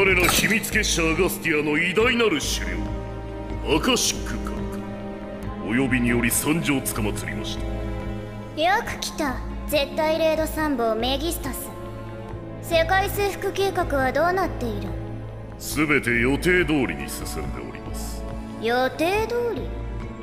我ら秘密結社アガスティアの偉大なる狩猟アカシック閣下。お呼びにより参上つかまつりました。よく来た絶対レード参謀メギスタス。世界征服計画はどうなっている？全て予定通りに進んでおります。予定通り？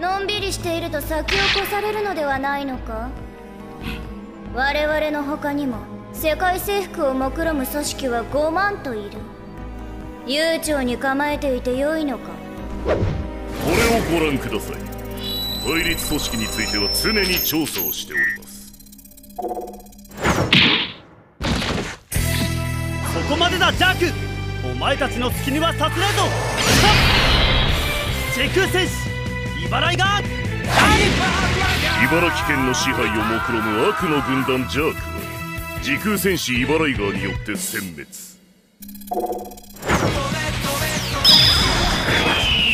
のんびりしていると先を越されるのではないのか？我々の他にも世界征服を目論む組織は5万といる悠長に構えていてよいのか。これをご覧ください。対立組織については常に調査をしております。そこまでだジャーク。お前たちの隙にはさせないぞチェク戦士茨城が茨城県の支配を目論む悪の軍団ジャークは時空戦士茨城川によって殲滅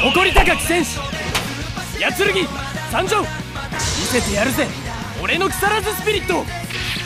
誇り高き戦士八剣参上見せてやるぜ。俺の腐らずスピリット。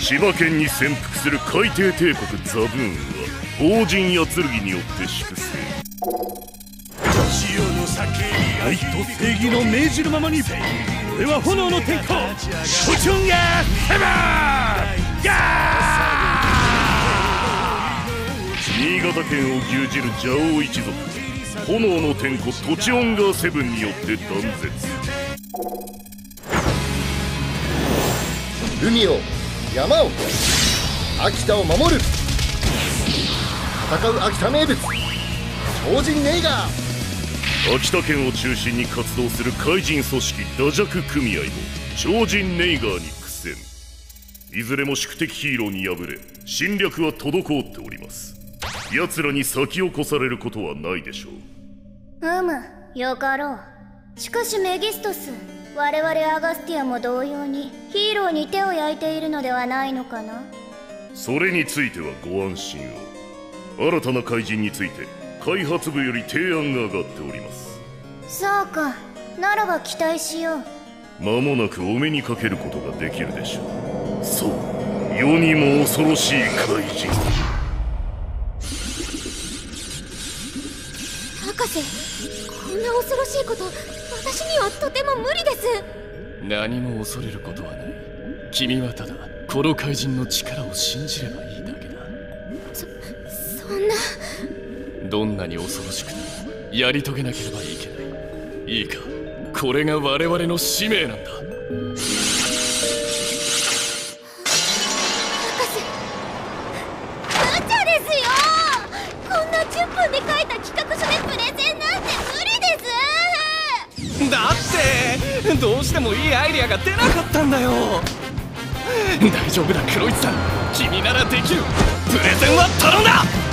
千葉県に潜伏する海底帝国ザブーンは法人八剣によって粛清愛と正義の命じるままに俺は炎の天候。ポチョンガー！セバーガ新潟県を牛耳る蛇王一族炎の天子トチオンガーセブンによって断絶。海を山を秋田を守る。戦う秋田名物。超人ネイガー秋田県を中心に活動する怪人組織ダジャク組合も超人ネイガーに苦戦。いずれも宿敵ヒーローに敗れ侵略は滞っております。奴らに先を越されることはないでしょう。うむよかろう。しかしメギストス我々アガスティアも同様にヒーローに手を焼いているのではないのかな。それについてはご安心を。新たな怪人について開発部より提案が上がっております。そうかならば期待しよう。間もなくお目にかけることができるでしょう。そう世にも恐ろしい怪人。博士こんな恐ろしいこと私にはとても無理です。何も恐れることはない。君はただこの怪人の力を信じればいいだけだ。そそんな。どんなに恐ろしくてもやり遂げなければいけない。いいかこれが我々の使命なんだだって。どうしてもいいアイデアが出なかったんだよ。大丈夫だ黒市さん。君ならできる。プレゼンは頼んだ。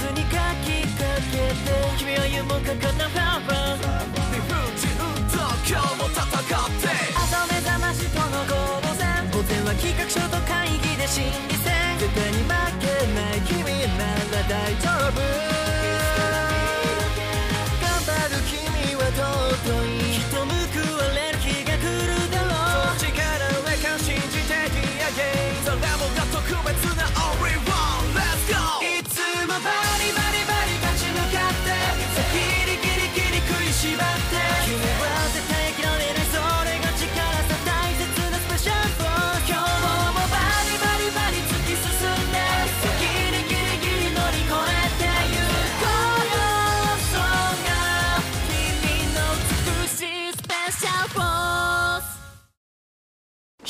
ずに書きかけて君は夢かかなパワー今日も戦って。朝目覚ましとの合戦午前は企画書と会議で心理戦絶対に負けない。君なら大丈夫。頑張る君は尊い。きっと報われる日が来るだろう。力上か信じて again それもが特別な Only one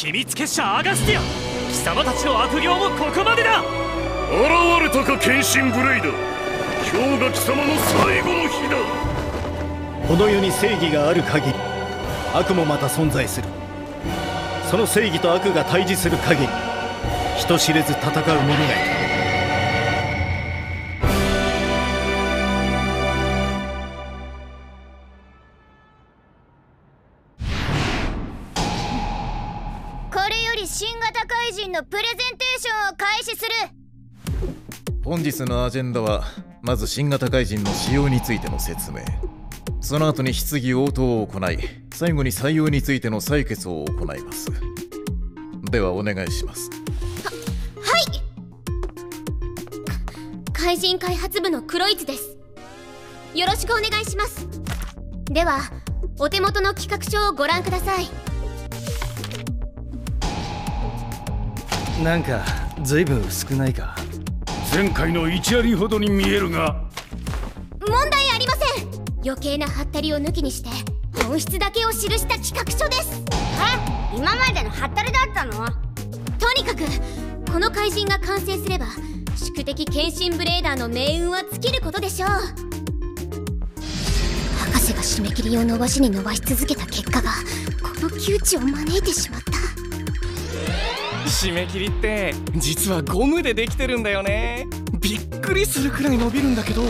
秘密結社アガスティア。貴様たちの悪行もここまでだ。現れたか剣心ブレイダー今日が貴様の最後の日だ。この世に正義がある限り悪もまた存在する。その正義と悪が対峙する限り人知れず戦う者がいる本日のアジェンダはまず新型怪人の使用についての説明。その後に質疑応答を行い最後に採用についての採決を行います。ではお願いします。はい。怪人開発部のクロイツです。よろしくお願いします。ではお手元の企画書をご覧ください。なんか随分薄くないか？前回の1割ほどに見えるが。問題ありません。余計なハったりを抜きにして本質だけを記した企画書です。え？今までのハったりだったの？とにかくこの怪人が完成すれば宿敵剣心ブレーダーの命運は尽きることでしょう。博士が締め切りを伸ばしに伸ばし続けた結果がこの窮地を招いてしまった締め切りって実はゴムでできてるんだよね。びっくりするくらい伸びるんだけど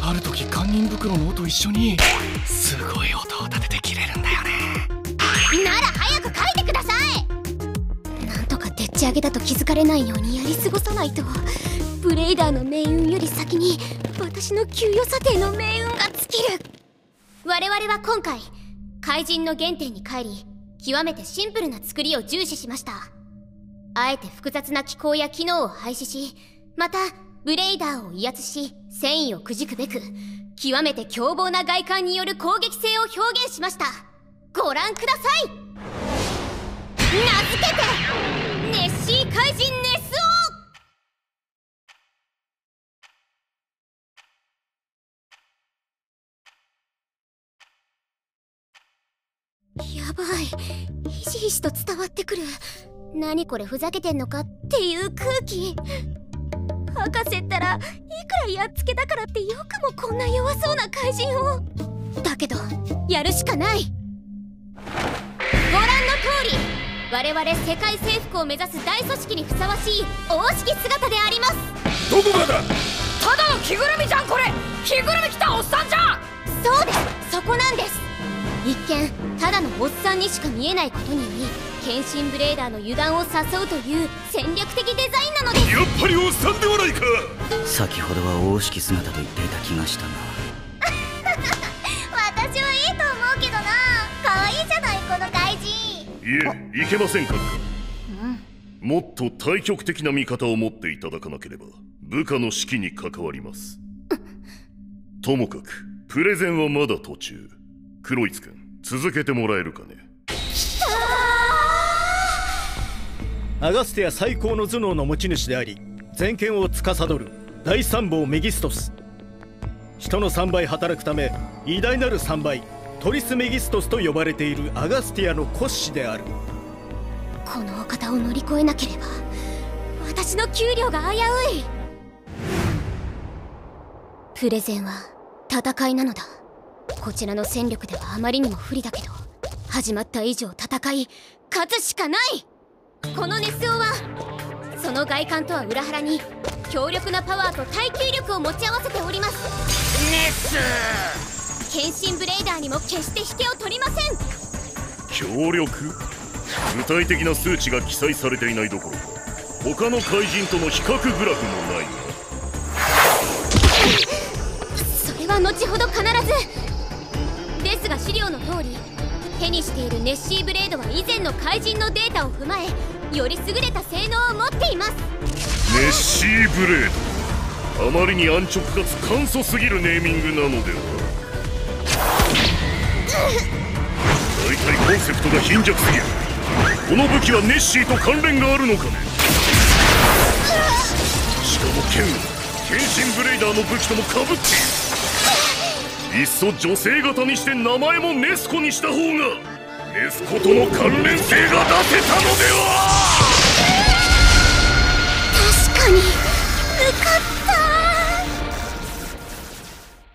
ある時堪忍袋の音一緒にすごい音を立てて切れるんだよね。なら早く書いてください。なんとかでっち上げだと気づかれないようにやり過ごさないと。ブレイダーの命運より先に私の給与査定の命運が尽きる。我々は今回怪人の原点に帰り極めてシンプルな作りを重視しました。あえて複雑な機構や機能を廃止しまたブレイダーを威圧し戦意をくじくべく極めて凶暴な外観による攻撃性を表現しました。ご覧ください。名付けてネッシー怪人ネスオやばい。ひしひしと伝わってくる。何これふざけてんのかっていう空気。博士ったらいくらやっつけだからってよくもこんな弱そうな怪人を。だけどやるしかない。ご覧の通り。我々世界征服を目指す大組織にふさわしい大式姿であります。どこがだ？ただの着ぐるみじゃんこれ。着ぐるみ着たおっさんじゃん。そうです。そこなんです。一見ただのおっさんにしか見えないことにより剣心ブレーダーの油断を誘うという戦略的デザインなのです。やっぱりおっさんではないか。先ほどは大式姿と言っていた気がしたが 私はいいと思うけどな。可愛いじゃないこの怪人。いえいけませんか。もっと対極的な見方を持っていただかなければ部下の指揮に関わります。ともかくプレゼンはまだ途中。クロイツ君続けてもらえるかねアガステア最高の頭脳の持ち主であり全権を司る第三坊メギストス。人の3倍働くため偉大なる3倍トリス・メギストスと呼ばれているアガスティアの骨子である。このお方を乗り越えなければ私の給料が危うい。プレゼンは戦いなのだ。こちらの戦力ではあまりにも不利だけど始まった以上戦い勝つしかない。このネスオはその外観とは裏腹に強力なパワーと耐久力を持ち合わせております。ネス剣心ブレイダーにも決して引けを取りません。協力？具体的な数値が記載されていないどころ。か他の怪人との比較グラフもない。それは後ほど必ず。ですが資料の通り手にしているネッシーブレードは以前の怪人のデータを踏まえより優れた性能を持っています。ネッシーブレード。あまりに安直かつ簡素すぎるネーミングなのでは。大体コンセプトが貧弱すぎる。この武器はネッシーと関連があるのかね。しかも剣。は剣心ブレイダーの武器ともかぶっている。いっそ女性型にして名前もネスコにした方がネスコとの関連性が出せたのでは。確かに向かっ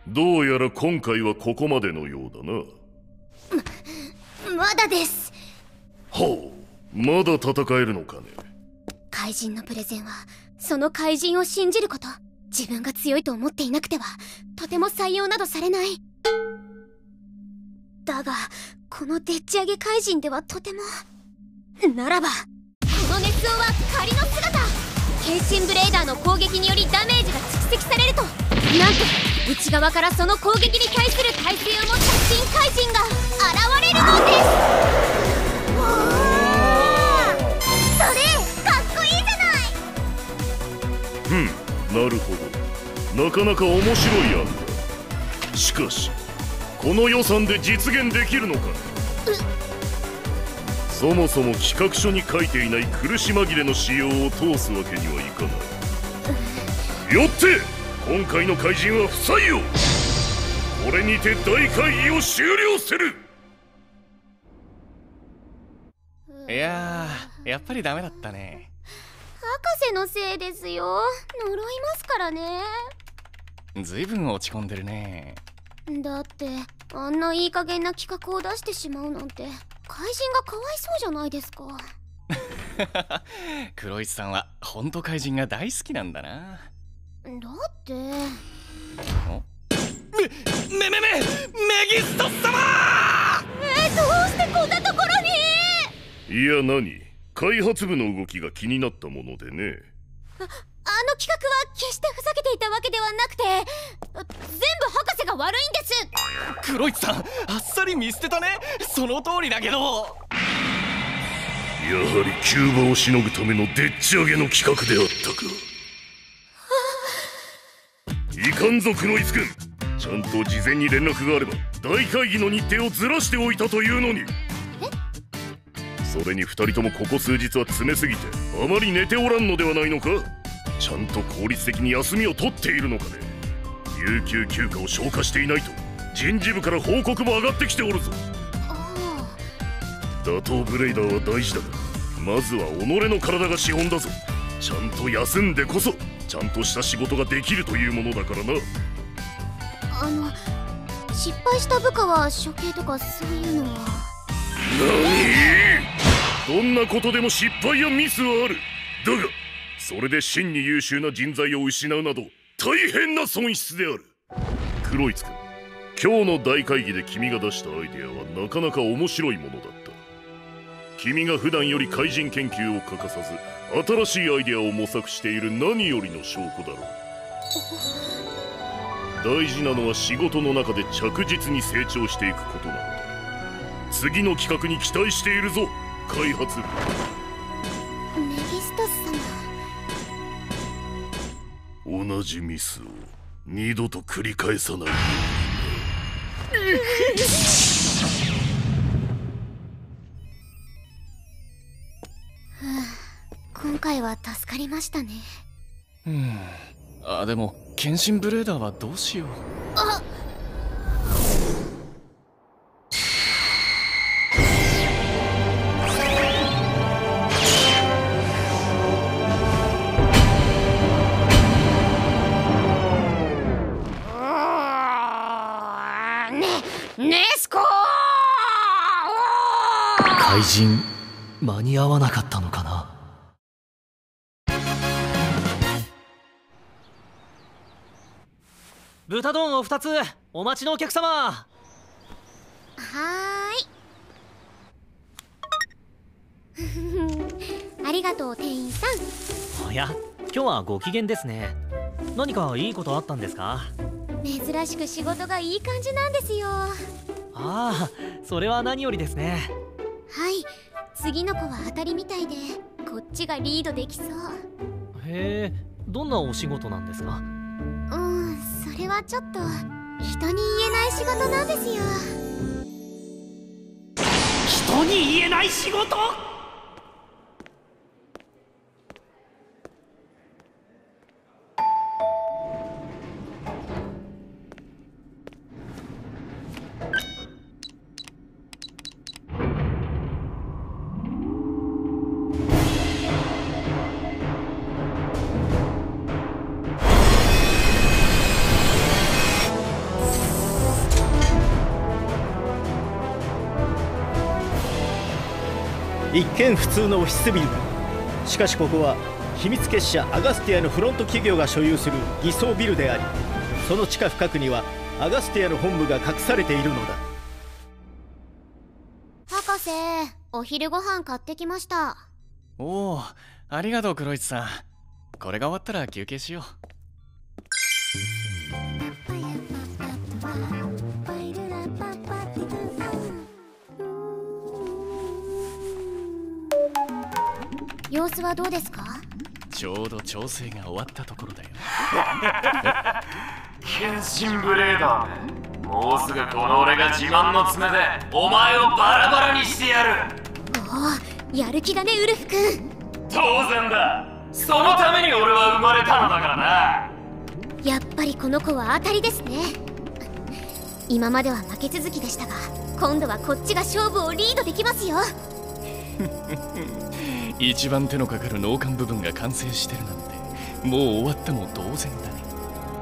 どうやら今回はここまでのようだな。まだです。ほうまだ戦えるのかね。怪人のプレゼンはその怪人を信じること自分が強いと思っていなくてはとても採用などされない。だがこのでっち上げ怪人ではとても。ならばこの熱音は仮の姿。変身ブレーダーの攻撃によりダメージが蓄積されると。なんと内側からその攻撃に対する耐性を持った新怪人が現れるのです。それかっこいいじゃない。ふんなるほどなかなか面白い案だしかしこの予算で実現できるのか？そもそも企画書に書いていない苦し紛れの仕様を通すわけにはいかない。よって今回の怪人は不採用！これにて大会議を終了する！いやーやっぱりダメだったね。博士のせいですよ。呪いますからねずいぶん落ち込んでるね。だってあんないい加減な企画を出してしまうなんて怪人がかわいそうじゃないですか。黒石さんは本当怪人が大好きなんだな。だって。めめめめメギスト様！えー、どうしてこんなところに！いや何？開発部の動きが気になったものでねの企画は決してふざけていたわけではなくて全部博士が悪いんです。黒市さんあっさり見捨てたね。その通りだけど。やはりキューバをしのぐためのでっち上げの企画であったか。いかんぞ黒井君ちゃんと事前に連絡があれば大会議の日程をずらしておいたというのに。それに2人ともここ数日は詰めすぎてあまり寝ておらんのではないのか？ちゃんと効率的に休みを取っているのかね。有給休暇を消化していないと人事部から報告も上がってきておるぞ。打倒ブレイダーは大事だがまずは己の体が資本だぞ。ちゃんと休んでこそちゃんとした仕事ができるというものだからな。あの失敗した部下は処刑とかそういうのは？何？どんなことでも失敗やミスはある。だがそれで真に優秀な人材を失うなど大変な損失である。黒いつく今日の大会議で君が出したアイデアはなかなか面白いものだった。君が普段より怪人研究を欠かさず新しいアイデアを模索している何よりの証拠だろう。大事なのは仕事の中で着実に成長していくことなのだ。次の企画に期待しているぞ開発部。同じミスを二度と繰り返さない今回は助かりましたねうん。あでも剣心ブレーダーはどうしよう。あネ怪人。間に合わなかったのかな？豚丼を2つお待ちのお客様。はーい。ありがとう店員さん。おや今日はご機嫌ですね。何かいいことあったんですか？珍しく仕事がいい感じなんですよ。はああそれは何よりですねい。次の子は当たりみたいでこっちがリードできそう。へえどんなお仕事なんですか？うんそれはちょっと人に言えない仕事なんですよ。人に言えない仕事？一見普通のオフィスビルしかしここは秘密結社アガスティアのフロント企業が所有する偽装ビルでありその地下深くにはアガスティアの本部が隠されているのだ。博士お昼ご飯買ってきました。おおありがとう黒市さん。これが終わったら休憩しよ様子はどうですか？うちょうど調整が終わったところだよ。変身ブレーダーめもうすぐこの俺が自慢の爪でお前をバラバラにしてやる。おおやる気だねウルフ君。当然だ。そのために俺は生まれたのだからな。やっぱりこの子は当たりですね。今までは負け続きでしたが今度はこっちが勝負をリードできますよ一番手のかかる脳幹部分が完成してるなんてもう終わっても同然だね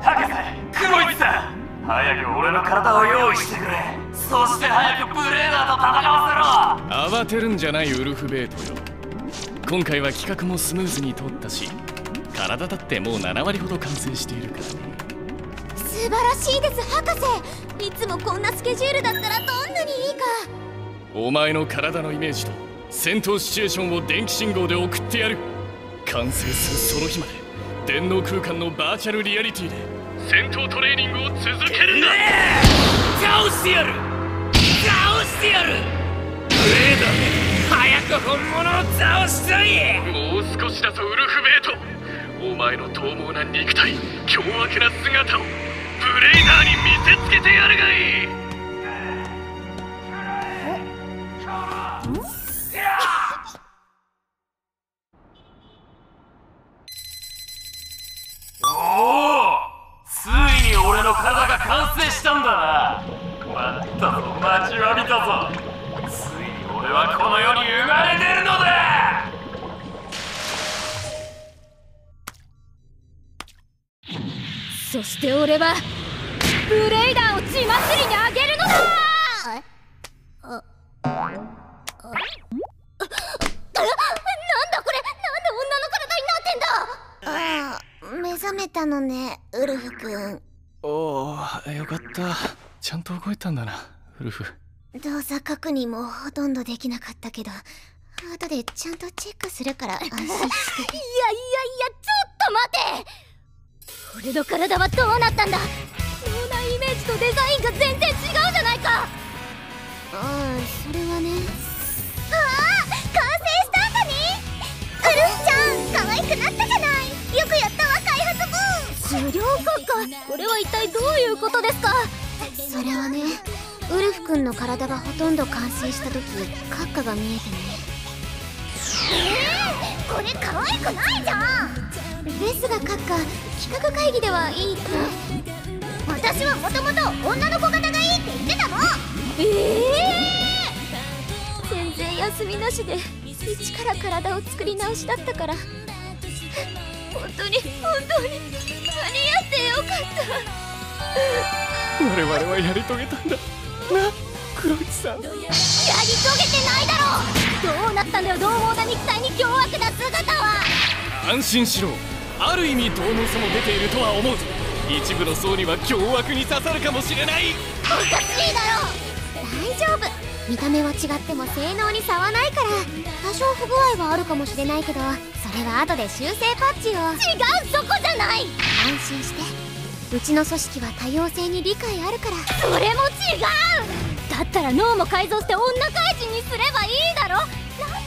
博士黒市さん早く俺の体を用意してくれ。そして早くブレーダーと戦わせろ。慌てるんじゃないウルフベートよ。今回は企画もスムーズに通ったし体だってもう7割ほど完成しているからね。素晴らしいです博士。いつもこんなスケジュールだったらどんなにいいか。お前の体のイメージと戦闘シチュエーションを電気信号で送ってやる。完成するその日まで電脳空間のバーチャルリアリティで戦闘トレーニングを続けるんだ。倒してやる倒してやるブレーダー早く本物を倒したいもう少しだぞウルフベートお前の獰猛な肉体凶悪な姿をブレイダーに見せつけてやるがいいおお、ついに俺の体が完成したんだな。待ったぞ待ちわびたぞ。ついに俺はこの世に生まれてるのだ。そして俺はブレイダーを血祭りにあげるのだ。めたのねウルフ君おおよかった。ちゃんと動いたんだなウルフ。動作確認もほとんどできなかったけど後でちゃんとチェックするから安心して。いやいやいやちょっと待て！俺の体はどうなったんだ？脳内イメージとデザインが全然違うじゃないか！ああそれはね。ああ完成したんだね！ウルフちゃん可愛くなったじゃない！よくやった狩猟閣下これは一体どういうことですか？それはねウルフ君の体がほとんど完成した時閣下が見えてね。えー、これ可愛くないじゃん！ですが閣下企画会議ではいいって。私はもともと女の子型がいいって言ってたの。ええー、全然休みなしで一から体を作り直しだったから。本当に本当にってよかった我々はやり遂げたんだ。な黒市さんやり遂げてないだろどうなったんだよ獰猛な肉体に凶悪な姿は。安心しろ。ある意味獰猛さも出ているとは思う一部の層には凶悪に刺さるかもしれない。おかしいだろ。大丈夫。見た目は違っても性能に差はないから。多少不具合はあるかもしれないけどそれは後で修正パッチを。違うそこじゃない安心して。うちの組織は多様性に理解あるから。それも違う。だったら脳も改造して女怪人にすればいいだろ。なん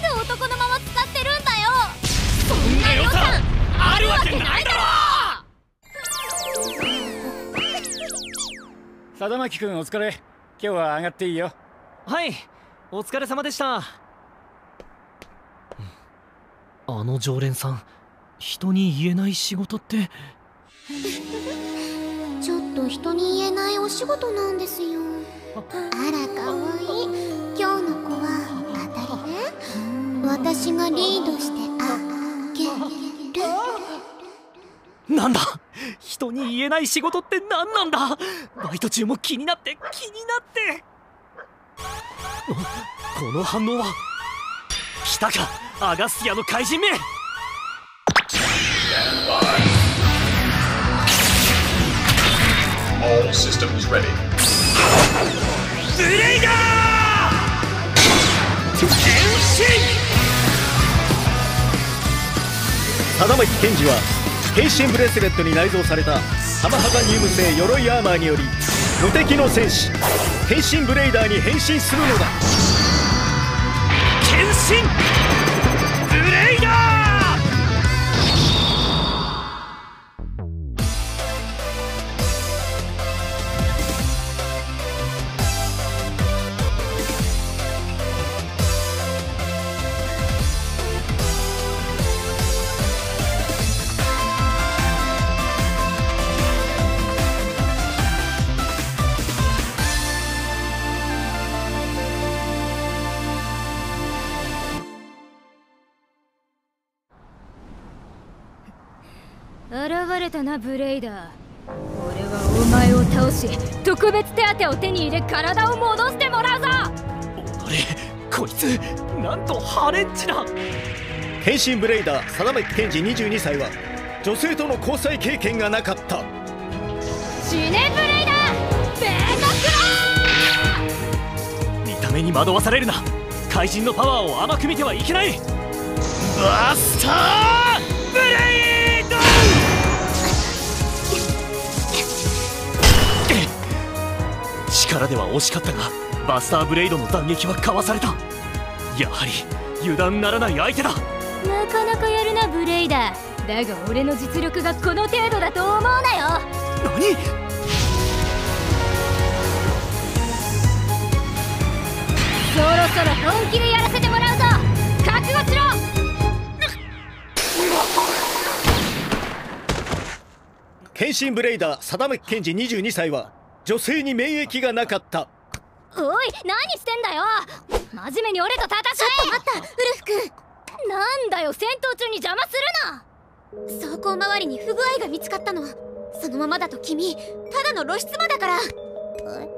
で男のまま使ってるんだよ。そんな予算あるわけないだろ。佐田巻くんお疲れ。今日は上がっていいよ。はい。お疲れ様でした。あの常連さん人に言えない仕事ってちょっと人に言えないお仕事なんですよ。あらかわいい。今日の子は当たりね。私がリードしてあげる。なんだ。人に言えない仕事って何なんだ。バイト中も気になって気になって。この反応は来たかアガスティアの怪人め。All systems ready. ブレイダー変身貞巻賢治は変身ブレスレットに内蔵されたサマハガニウム製鎧アーマーにより無敵の戦士変身ブレイダーに変身するのだ変身現れたなブレイダー。俺はお前を倒し特別手当を手に入れ体を戻してもらうぞ。あれこいつなんとハレンチだ変身ブレイダー貞巻賢治22歳は女性との交際経験がなかった。死ねブレイダー！ベー！コ見た目に惑わされるな。怪人のパワーを甘く見てはいけない。バスター力では惜しかったがバスターブレイドの斬撃はかわされた。やはり油断ならない相手だ。なかなかやるなブレイダー。だが俺の実力がこの程度だと思うなよ。何？そろそろ本気でやらせてもらうぞ。覚悟しろ。変身ブレイダー貞巻賢治22歳は女性に免疫がなかった。おい何してんだよ。真面目に俺と戦えちょっと待ったウルフ君。なんだよ戦闘中に邪魔するな。走行周りに不具合が見つかったの。そのままだと君ただの露出魔だから。回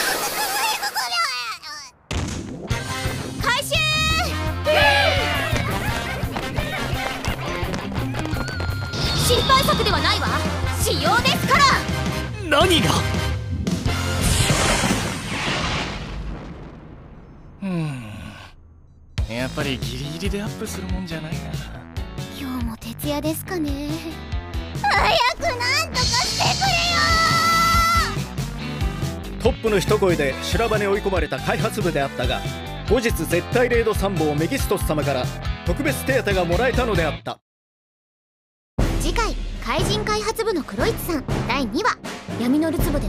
ではないわ。仕様ですから。何が？うん。やっぱりギリギリでアップするもんじゃないな。今日も徹夜ですかね。早くなんとかしてくれよ。トップの一声で修羅場に追い込まれた開発部であったが後日絶対レード参謀メギストス様から特別手当がもらえたのであった怪人開発部の黒市さん第2話闇のるつぼで